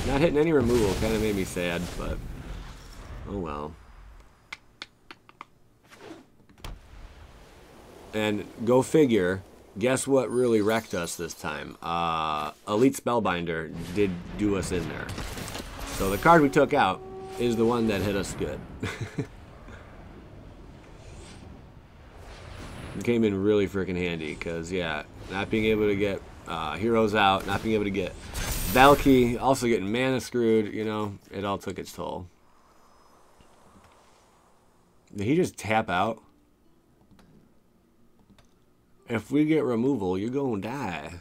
Not hitting any removal kind of made me sad, but oh well. And go figure, guess what really wrecked us this time? Uh, Elite Spellbinder did do us in there. So the card we took out is the one that hit us good. it came in really freaking handy because, yeah, not being able to get uh, heroes out, not being able to get Valky, also getting mana screwed, you know, it all took its toll. Did he just tap out? If we get removal, you're going to die.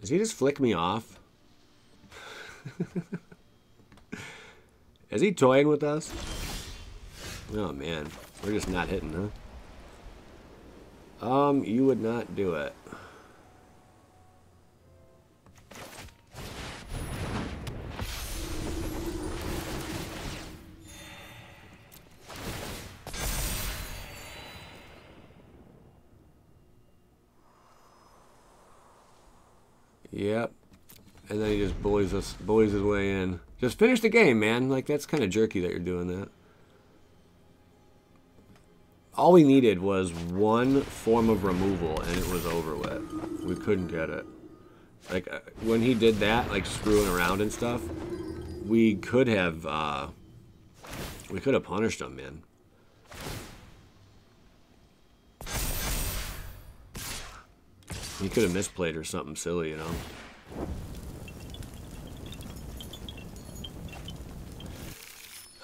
Does he just flick me off? Is he toying with us? Oh man, we're just not hitting, huh? Um, you would not do it. Bullies us, bullies his way in. Just finish the game, man. Like, that's kind of jerky that you're doing that. All we needed was one form of removal, and it was over with. We couldn't get it. Like, uh, when he did that, like, screwing around and stuff, we could have, uh, we could have punished him, man. He could have misplayed or something silly, you know?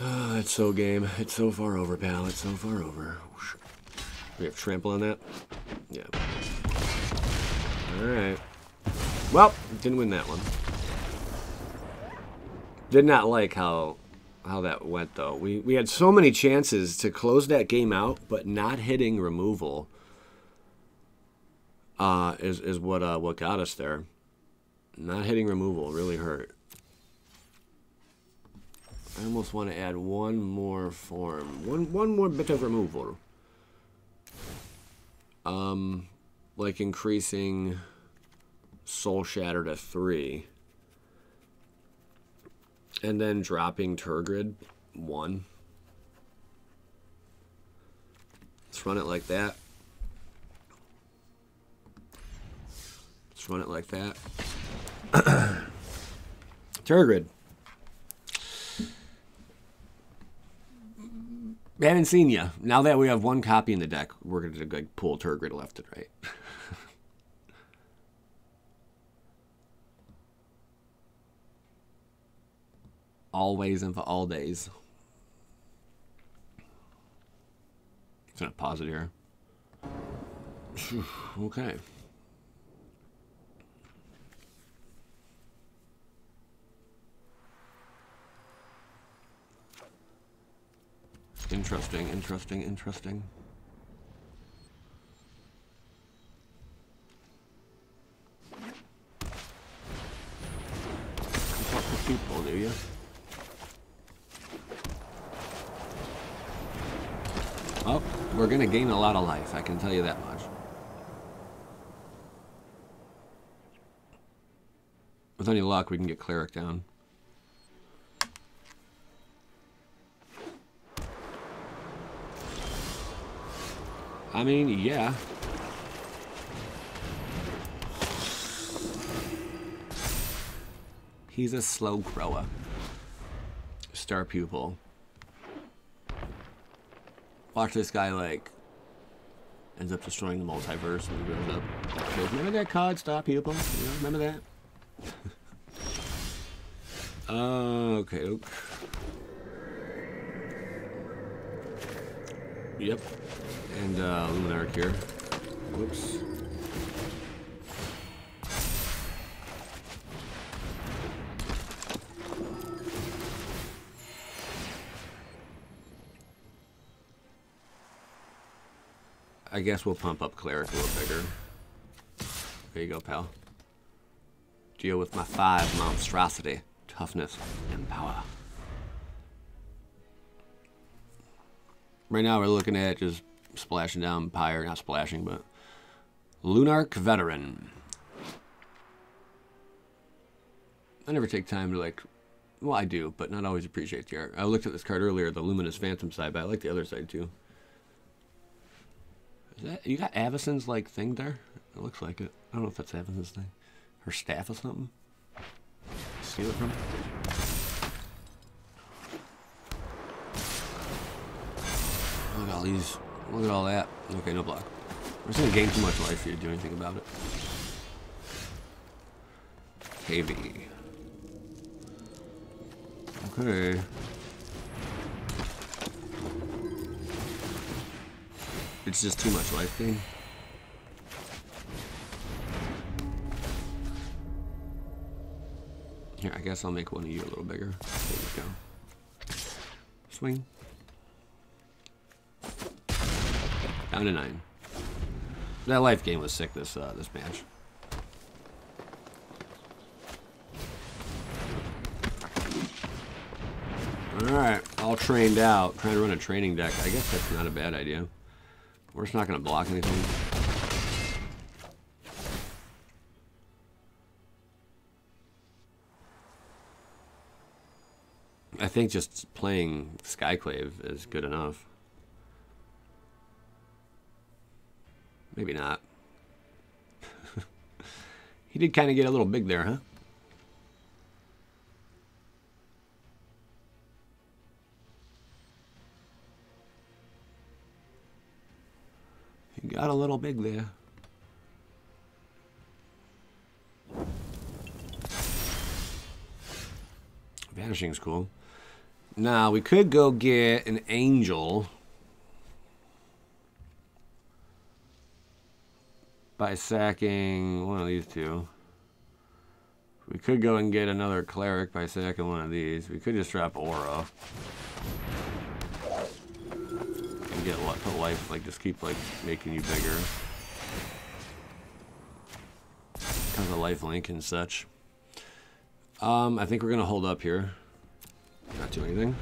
Oh, it's so game. It's so far over, pal. It's so far over. We have trample on that? Yeah. Alright. Well, didn't win that one. Did not like how how that went though. We we had so many chances to close that game out, but not hitting removal uh, is is what uh, what got us there. Not hitting removal really hurt. I almost want to add one more form, one one more bit of removal. Um, like increasing Soul Shatter to three. And then dropping Tergrid one. Let's run it like that. Let's run it like that. Tergrid. We haven't seen you. Now that we have one copy in the deck, we're going to like pull Tergrid left and right. Always and for all days. It's gonna pause it here. okay. Interesting, interesting, interesting. To people, do you? Oh, we're gonna gain a lot of life, I can tell you that much. With any luck, we can get Cleric down. I mean, yeah. He's a slow grower. Star pupil. Watch this guy like ends up destroying the multiverse and grows up. Remember that card, Star Pupil? You know, remember that? okay, okay. Yep. And uh, Luminarch here. Whoops. I guess we'll pump up Cleric a little bigger. There you go, pal. Deal with my five monstrosity, toughness, and power. Right now we're looking at just splashing down Pyre, not splashing, but Lunarch Veteran. I never take time to like, well I do, but not always appreciate the art. I looked at this card earlier, the Luminous Phantom side, but I like the other side too. Is that, you got Avacyn's like thing there? It looks like it. I don't know if that's Avacyn's thing. Her staff or something? Steal it from? Look at all these. Look at all that. Okay, no block. We're just gonna gain too much life for you to do anything about it. Heavy. Okay. It's just too much life gain. Here, I guess I'll make one of you a little bigger. There we go. Swing. Down to nine. That life gain was sick this uh, this match. Alright, all trained out. Trying to run a training deck. I guess that's not a bad idea. We're just not going to block anything. I think just playing Skyclave is good enough. Maybe not. he did kind of get a little big there, huh? He got a little big there. Vanishing's cool. Now, we could go get an angel. By sacking one of these two. We could go and get another cleric by sacking one of these. We could just drop Orah. And get put life, like just keep like making you bigger. Kind of a lifelink and such. Um, I think we're gonna hold up here. Not do anything.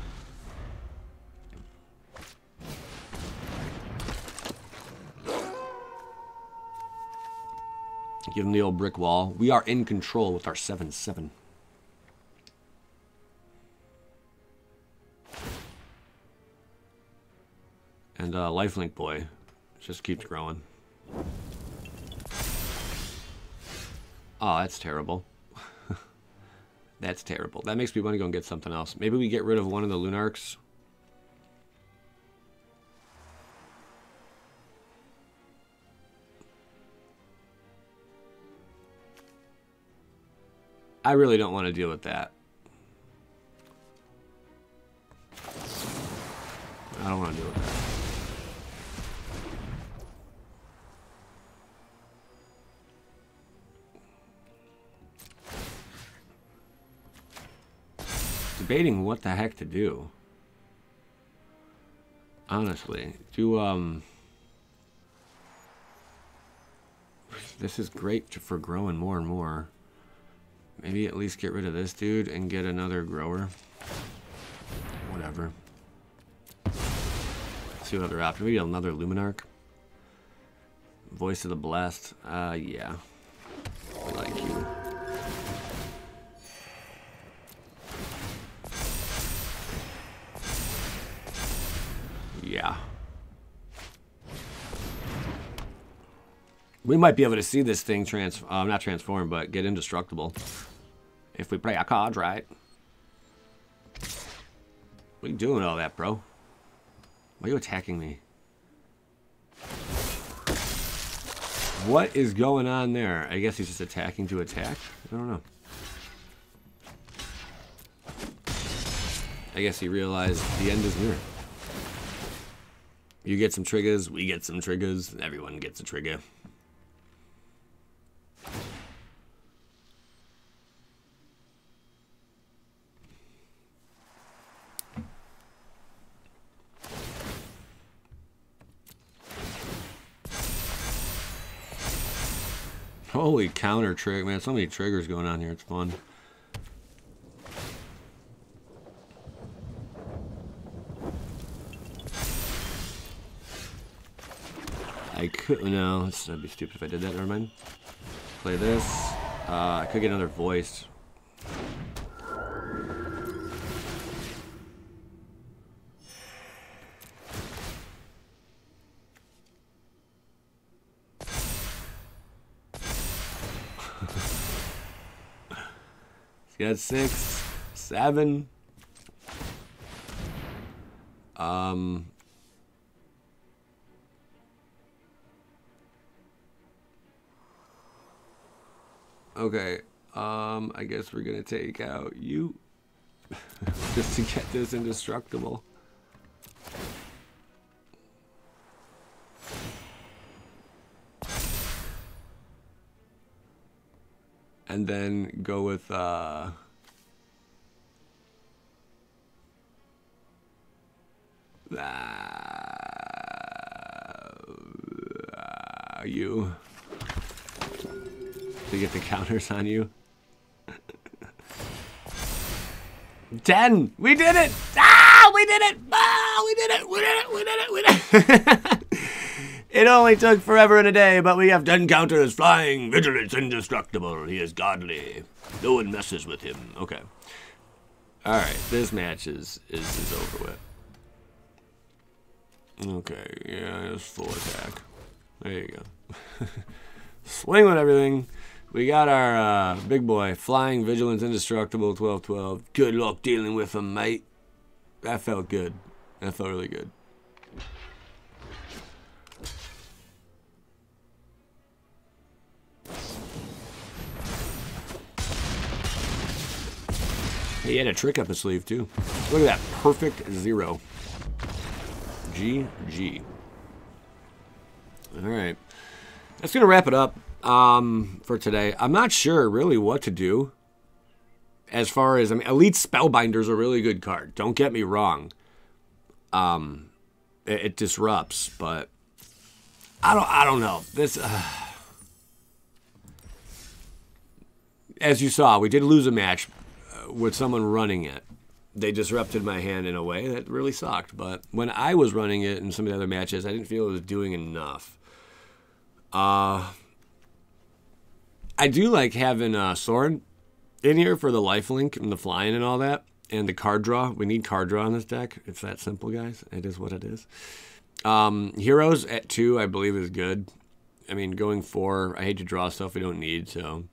Give him the old brick wall. We are in control with our 7-7. And uh, Lifelink Boy just keeps growing. Oh, that's terrible. that's terrible. That makes me want to go and get something else. Maybe we get rid of one of the Lunarchs. I really don't want to deal with that. I don't want to deal with that. Debating what the heck to do. Honestly, do um. This is great for growing more and more. Maybe at least get rid of this dude and get another grower. Whatever. see what other option. Maybe another Luminarch. Voice of the Blessed. Uh, yeah. Like you. We might be able to see this thing trans uh, not transform, but get indestructible. If we play our cards right. What are you doing all that, bro? Why are you attacking me? What is going on there? I guess he's just attacking to attack? I don't know. I guess he realized the end is near. You get some triggers, we get some triggers, everyone gets a trigger. Holy counter trick, man. So many triggers going on here. It's fun. I could, no, that'd be stupid if I did that. Never mind. Play this. Uh, I could get another voice. He's got six, seven. Um, Okay, um, I guess we're gonna take out you just to get this indestructible. And then go with, uh, uh, you to get the counters on you. 10! We did it! Ah! We did it! Ah! We did it! We did it! We did it! We did it! it only took forever and a day, but we have 10 counters flying. Vigilance indestructible. He is godly. No one messes with him. Okay. Alright, this match is, is, is over with. Okay, yeah, it's full attack. There you go. Swing with everything. We got our uh, big boy, Flying Vigilance Indestructible 1212. Good luck dealing with him, mate. That felt good. That felt really good. He had a trick up his sleeve, too. Look at that. Perfect zero. GG. All right. That's going to wrap it up um, for today. I'm not sure really what to do. as far as I mean, Elite Spellbinder is a really good card. Don't get me wrong. Um, it, it disrupts, but I don't. I don't know this. Uh, as you saw, we did lose a match with someone running it. They disrupted my hand in a way that really sucked. But when I was running it in some of the other matches, I didn't feel it was doing enough. Uh, I do like having uh, Sorin in here for the lifelink and the flying and all that, and the card draw. We need card draw on this deck. It's that simple, guys. It is what it is. Um, Heroes at two, I believe, is good. I mean, going four, I hate to draw stuff we don't need, so.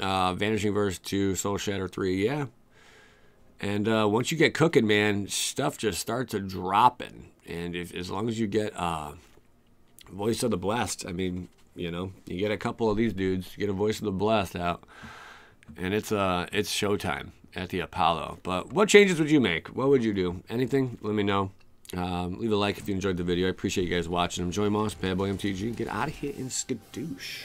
Uh, Vanishing Verse two, Soul Shatter three, yeah. And uh, once you get cooking, man, stuff just starts a dropping. And if as long as you get uh, Voice of the Blessed, I mean, you know, you get a couple of these dudes, you get a Voice of the Blessed out, and it's uh, it's showtime at the Apollo. But what changes would you make? What would you do? Anything? Let me know. Um, leave a like if you enjoyed the video. I appreciate you guys watching. I'm Joey Moss, Bad Boy MTG. Get out of here and skadoosh.